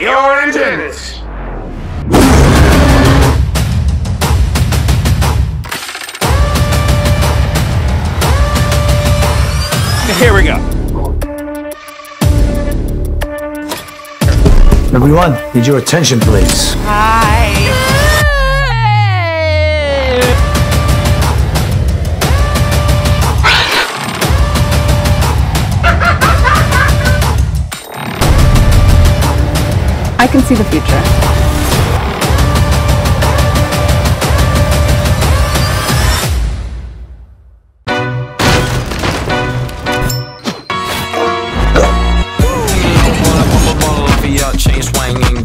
your engines! Here we go. Everyone, need your attention, please. Ah. I can see the future. Chain swinging,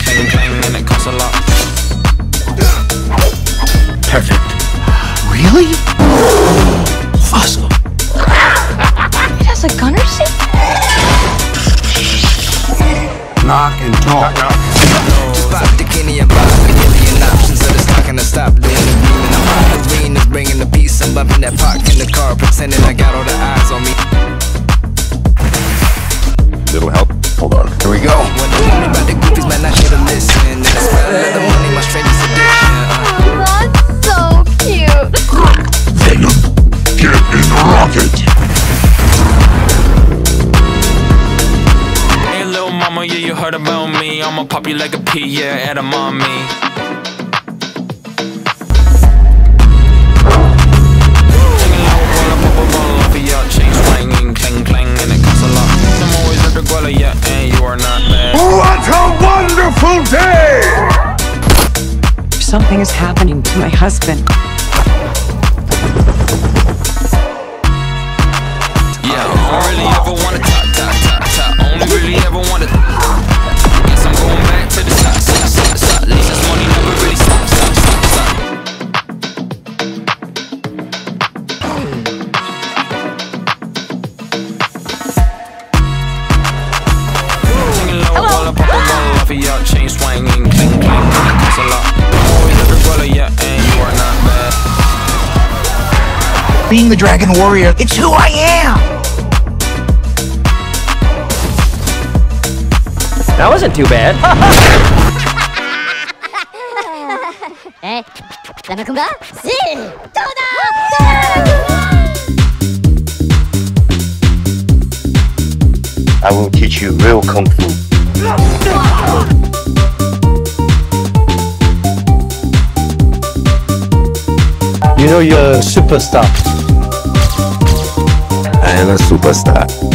peace. I'm that park in the car, pretending I got all the eyes on me. Little help? Hold on. Here we go. When they warn me about the goofies, man, I should've listened. And it's probably the money, my strangest addiction. Uh. That's so cute. Venom, get in the rocket! Hey, little mama, yeah, you heard about me. I'ma pop you like a pea, yeah, edamame. Wonderful day! Something is happening to my husband. Yeah, I don't really ever wanna top, top, top, top. Only really ever wanna. Being the Dragon Warrior, it's who I am! That wasn't too bad. hey, Damakunga? See! I will teach you real kung fu. You know you're a superstar. I am a superstar.